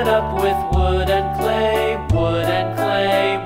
it up with wood and clay, wood and clay,